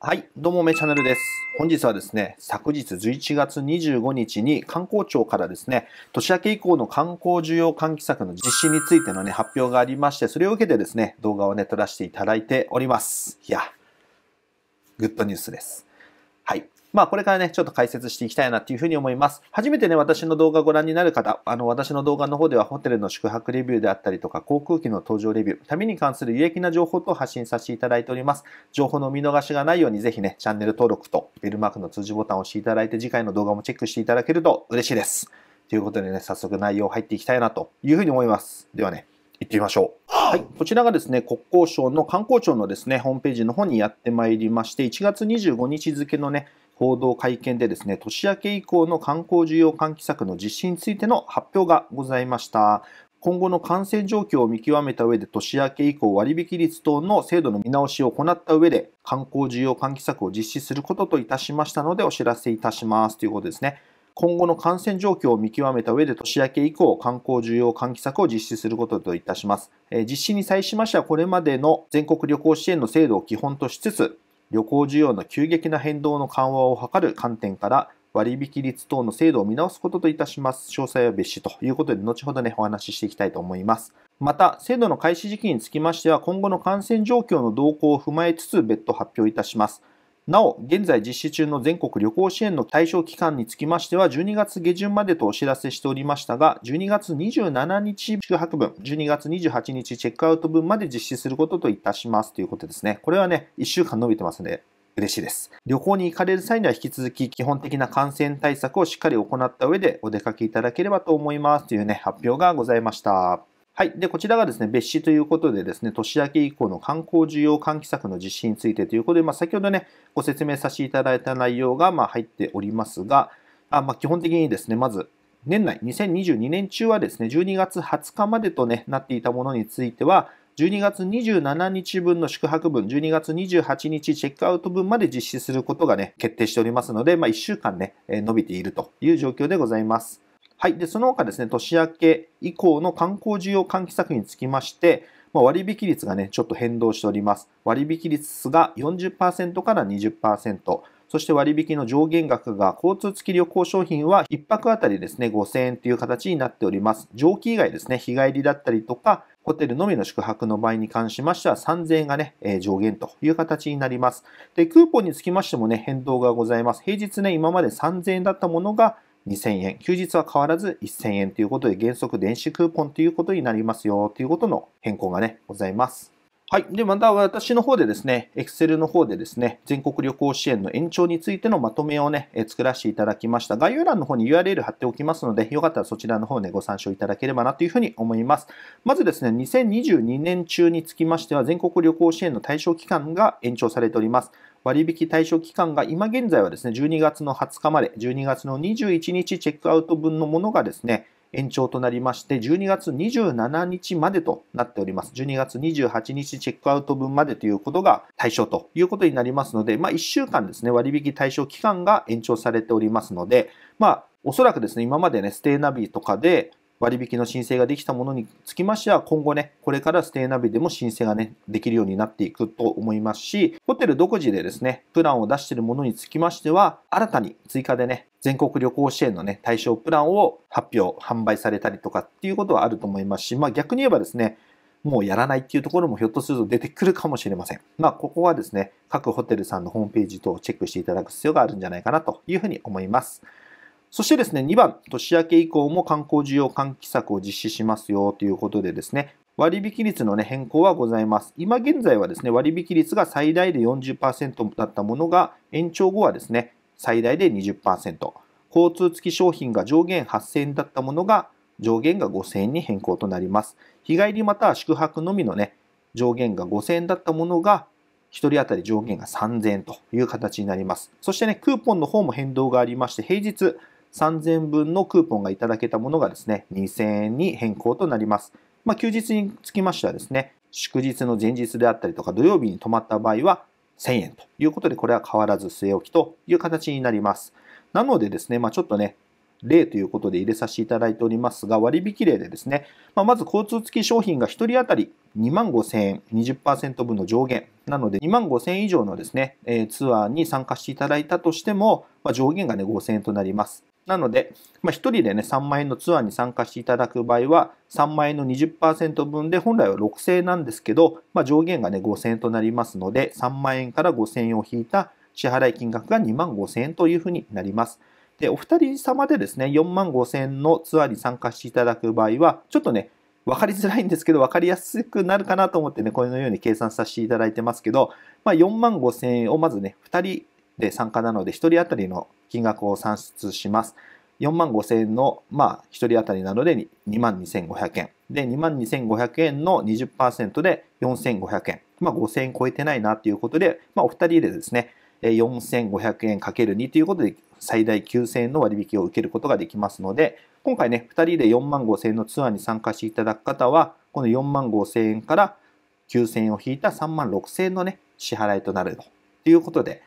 はい、どうもめチャンネルです。本日はですね、昨日11月25日に観光庁からですね、年明け以降の観光需要喚起策の実施についてのね、発表がありまして、それを受けてですね、動画をね、撮らせていただいております。いや、グッドニュースです。はい。まあこれからね、ちょっと解説していきたいなっていうふうに思います。初めてね、私の動画ご覧になる方、あの、私の動画の方ではホテルの宿泊レビューであったりとか、航空機の搭乗レビュー、旅に関する有益な情報と発信させていただいております。情報の見逃しがないようにぜひね、チャンネル登録とベルマークの通知ボタンを押していただいて、次回の動画もチェックしていただけると嬉しいです。ということでね、早速内容入っていきたいなというふうに思います。ではね、行ってみましょう。はい。こちらがですね、国交省の観光庁のですね、ホームページの方にやってまいりまして、1月25日付のね、報道会見でですね、年明け以降の観光需要喚起策の実施についての発表がございました。今後の感染状況を見極めた上で年明け以降割引率等の制度の見直しを行った上で観光需要喚起策を実施することといたしましたのでお知らせいたしますということですね。今後の感染状況を見極めた上で年明け以降観光需要喚起策を実施することといたします。実施に際しましてはこれまでの全国旅行支援の制度を基本としつつ旅行需要の急激な変動の緩和を図る観点から割引率等の制度を見直すことといたします。詳細は別紙ということで、後ほどね、お話ししていきたいと思います。また、制度の開始時期につきましては、今後の感染状況の動向を踏まえつつ、別途発表いたします。なお、現在実施中の全国旅行支援の対象期間につきましては、12月下旬までとお知らせしておりましたが、12月27日宿泊分、12月28日チェックアウト分まで実施することといたしますということですね。これはね、1週間伸びてますので、嬉しいです。旅行に行かれる際には引き続き基本的な感染対策をしっかり行った上でお出かけいただければと思いますというね、発表がございました。はい。で、こちらがですね、別紙ということでですね、年明け以降の観光需要喚起策の実施についてということで、まあ、先ほどね、ご説明させていただいた内容が、ま、入っておりますが、あまあ、基本的にですね、まず、年内、2022年中はですね、12月20日までと、ね、なっていたものについては、12月27日分の宿泊分、12月28日チェックアウト分まで実施することがね、決定しておりますので、まあ、1週間ね、伸びているという状況でございます。はい。で、その他ですね、年明け以降の観光需要喚起策につきまして、まあ、割引率がね、ちょっと変動しております。割引率が40%から20%。そして割引の上限額が交通付き旅行商品は1泊あたりですね、5000円という形になっております。上記以外ですね、日帰りだったりとか、ホテルのみの宿泊の場合に関しましては3000円がね、え上限という形になります。で、クーポンにつきましてもね、変動がございます。平日ね、今まで3000円だったものが2000円。休日は変わらず1000円ということで原則電子クーポンということになりますよということの変更がね、ございます。はい。で、また私の方でですね、Excel の方でですね、全国旅行支援の延長についてのまとめをね、作らせていただきました。概要欄の方に URL 貼っておきますので、よかったらそちらの方ね、ご参照いただければなというふうに思います。まずですね、2022年中につきましては、全国旅行支援の対象期間が延長されております。割引対象期間が今現在はですね、12月の20日まで、12月の21日チェックアウト分のものがですね、延長となりまして、12月27日までとなっております。12月28日チェックアウト分までということが対象ということになりますので、まあ、1週間ですね、割引対象期間が延長されておりますので、まあ、おそらくですね、今までね、ステイナビとかで、割引の申請ができたものにつきましては、今後ね、これからステイナビでも申請がね、できるようになっていくと思いますし、ホテル独自でですね、プランを出しているものにつきましては、新たに追加でね、全国旅行支援のね、対象プランを発表、販売されたりとかっていうことはあると思いますし、まあ逆に言えばですね、もうやらないっていうところもひょっとすると出てくるかもしれません。まあ、ここはですね、各ホテルさんのホームページ等をチェックしていただく必要があるんじゃないかなというふうに思います。そしてですね、2番、年明け以降も観光需要喚起策を実施しますよということでですね、割引率の、ね、変更はございます。今現在はですね、割引率が最大で40%だったものが、延長後はですね、最大で20%。交通付き商品が上限8000円だったものが、上限が5000円に変更となります。日帰りまたは宿泊のみのね、上限が5000円だったものが、1人当たり上限が3000円という形になります。そしてね、クーポンの方も変動がありまして、平日3000分のクーポンがいただけたものがですね、2000円に変更となります。まあ、休日につきましてはですね、祝日の前日であったりとか土曜日に泊まった場合は1000円ということで、これは変わらず据え置きという形になります。なのでですね、まあ、ちょっとね、例ということで入れさせていただいておりますが、割引例でですね、まあ、まず交通付き商品が1人当たり2万5000円、20%分の上限。なので、2万5000円以上のですね、えツアーに参加していただいたとしても、まあ、上限がね、5000円となります。なので、まあ、1人でね、3万円のツアーに参加していただく場合は、3万円の20%分で本来は6000円なんですけど、まあ、上限がね、5000円となりますので、3万円から5000円を引いた支払い金額が2万5000円というふうになります。で、お二人様でですね、4万5000円のツアーに参加していただく場合は、ちょっとね、分かりづらいんですけど、分かりやすくなるかなと思ってね、このように計算させていただいてますけど、まあ、4万5000円をまずね、2人で参加なので、1人当たりの金額を算出します。4万5千円の、まあ、1人当たりなので2万2500円。で、2万2500円の20%で4500円。まあ、5000円超えてないなということで、まあ、お二人でですね、4500円かける2ということで、最大9000円の割引を受けることができますので、今回ね、2人で4万5000円のツアーに参加していただく方は、この4万5000円から9000円を引いた3万6000円のね、支払いとなるということで、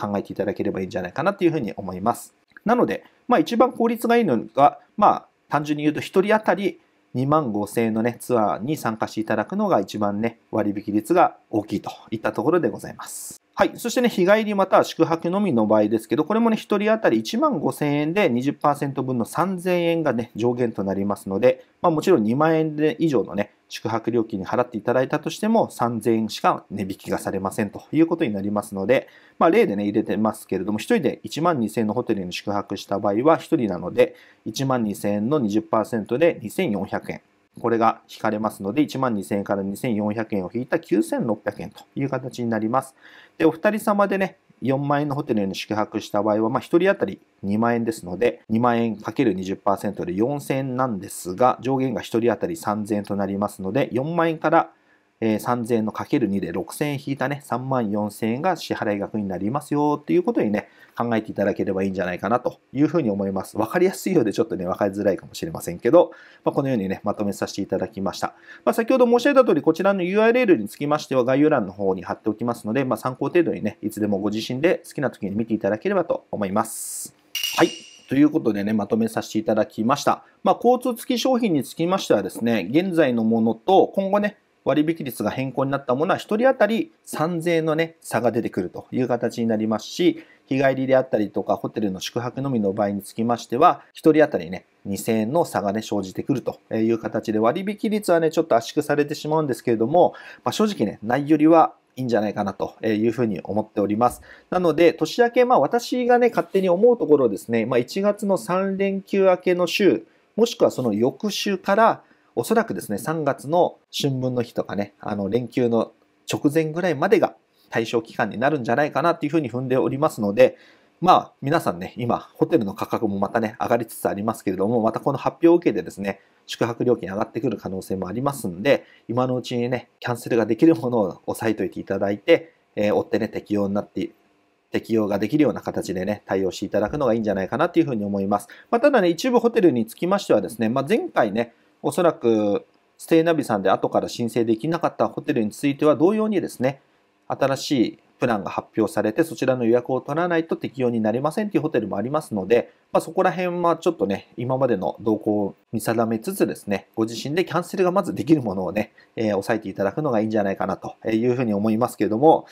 考えていただければいいんじゃないかなというふうに思います。なので、まあ一番効率がいいのが、まあ単純に言うと1人当たり2万5000円のね、ツアーに参加していただくのが一番ね、割引率が大きいといったところでございます。はい。そしてね、日帰りまたは宿泊のみの場合ですけど、これもね、1人当たり1万5000円で20%分の3000円がね、上限となりますので、まあもちろん2万円で以上のね、宿泊料金に払っていただいたとしても3000円しか値引きがされませんということになりますので、まあ例でね、入れてますけれども、1人で1万2000円のホテルに宿泊した場合は、1人なので、1万2000円の20%で2400円。これが引かれますので、1万2000円から2400円を引いた9600円という形になります。で、お二人様でね、4万円のホテルに宿泊した場合は、まあ、1人当たり2万円ですので、2万円かける20%で4000円なんですが、上限が1人当たり3000円となりますので、4万円からえー、3000円のかける2で6000円引いたね、3万4000円が支払い額になりますよっていうことにね、考えていただければいいんじゃないかなというふうに思います。わかりやすいようでちょっとね、わかりづらいかもしれませんけど、まあ、このようにね、まとめさせていただきました。まあ、先ほど申し上げた通り、こちらの URL につきましては概要欄の方に貼っておきますので、まあ、参考程度にね、いつでもご自身で好きな時に見ていただければと思います。はい。ということでね、まとめさせていただきました。まあ、交通付き商品につきましてはですね、現在のものと今後ね、割引率が変更になったものは1人当たり3000円のね、差が出てくるという形になりますし、日帰りであったりとか、ホテルの宿泊のみの場合につきましては、1人当たりね、2000円の差がね、生じてくるという形で、割引率はね、ちょっと圧縮されてしまうんですけれども、まあ、正直ね、ないよりはいいんじゃないかなというふうに思っております。なので、年明け、まあ私がね、勝手に思うところですね、まあ1月の3連休明けの週、もしくはその翌週から、おそらくですね、3月の春分の日とかね、あの連休の直前ぐらいまでが対象期間になるんじゃないかなっていうふうに踏んでおりますので、まあ皆さんね、今ホテルの価格もまたね、上がりつつありますけれども、またこの発表を受けてですね、宿泊料金上がってくる可能性もありますんで、今のうちにね、キャンセルができるものを押さえておいていただいて、えー、追ってね、適用になって適用ができるような形でね、対応していただくのがいいんじゃないかなというふうに思います。まあ、ただね、一部ホテルにつきましてはですね、まあ、前回ね、おそらくステイナビさんで後から申請できなかったホテルについては同様にですね、新しいプランが発表されて、そちらの予約を取らないと適用になりませんというホテルもありますので、まあ、そこら辺はちょっとね、今までの動向を見定めつつですね、ご自身でキャンセルがまずできるものをね、えー、押さえていただくのがいいんじゃないかなというふうに思いますけれども、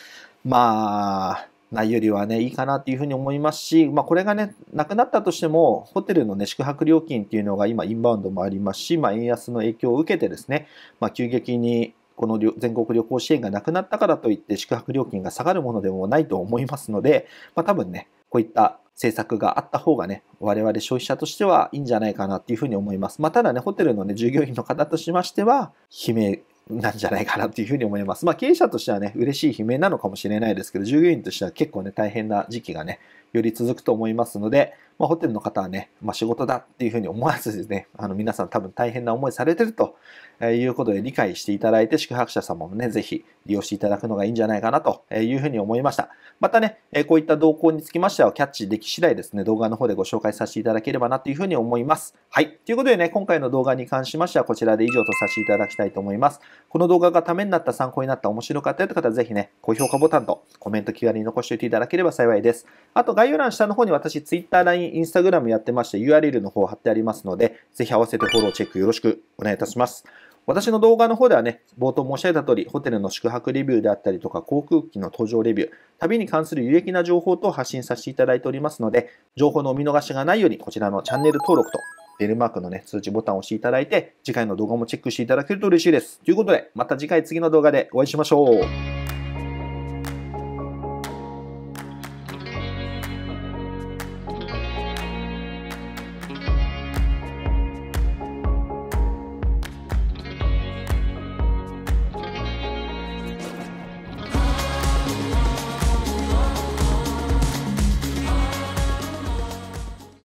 まあ、ないよりはね、いいかなっていうふうに思いますし、まあ、これがね、なくなったとしても、ホテルのね、宿泊料金っていうのが今、インバウンドもありますし、まあ、円安の影響を受けてですね、まあ、急激にこの全国旅行支援がなくなったからといって宿泊料金が下がるものでもないと思いますので、まあ、多分ね、こういった政策があった方がね、我々消費者としてはいいんじゃないかなっていうふうに思います。まあ、ただね、ホテルのね、従業員の方としましては、悲鳴なんじゃないかなっていうふうに思います。まあ経営者としてはね、嬉しい悲鳴なのかもしれないですけど、従業員としては結構ね、大変な時期がね、より続くと思いますので、まあ、ホテルの方はね、まあ、仕事だっていうふうに思わずですね、あの皆さん多分大変な思いされてるということで理解していただいて、宿泊者様もね、ぜひ利用していただくのがいいんじゃないかなというふうに思いました。またね、こういった動向につきましては、キャッチでき次第ですね、動画の方でご紹介させていただければなというふうに思います。はい。ということでね、今回の動画に関しましては、こちらで以上とさせていただきたいと思います。この動画がためになった、参考になった、面白かったよという方は、ぜひね、高評価ボタンとコメント気軽に残しておいていただければ幸いです。あと、概要欄下の方に私 Twitter、LINE、Instagram やってまして URL の方貼ってありますので、ぜひ合わせてフォローチェックよろしくお願いいたします。私の動画の方ではね、冒頭申し上げた通り、ホテルの宿泊レビューであったりとか、航空機の搭乗レビュー、旅に関する有益な情報と発信させていただいておりますので、情報のお見逃しがないように、こちらのチャンネル登録と、ベルマークのね、通知ボタンを押していただいて、次回の動画もチェックしていただけると嬉しいです。ということで、また次回次の動画でお会いしましょう。